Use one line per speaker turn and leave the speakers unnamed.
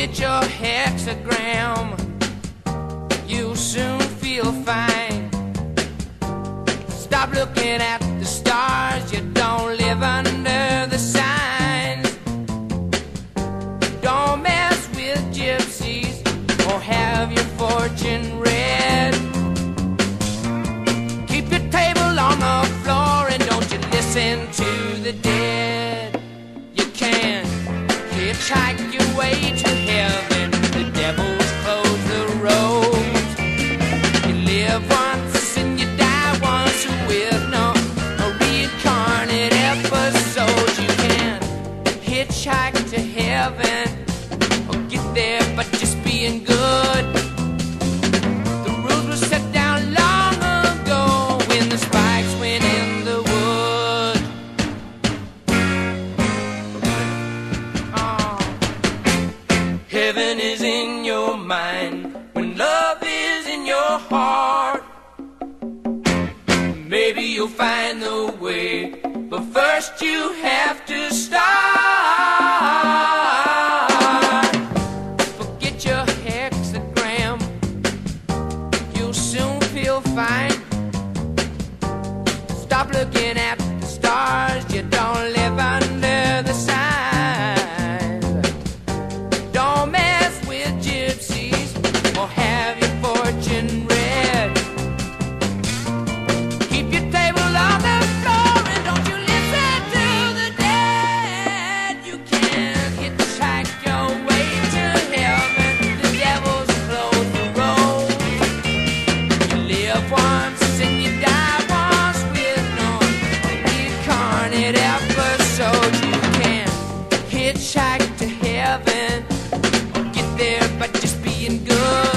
Forget your hexagram. You'll soon feel fine. Stop looking at the stars. You don't live under the signs. Don't mess with gypsies or have your fortune read. Keep your table on the floor and don't you listen to the dead. You can hitchhike your way to Heaven is in your mind when love is in your heart. Maybe you'll find the way, but first you have to start. Hitchhike to heaven get there by just being good.